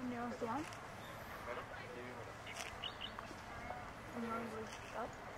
And yours down. And.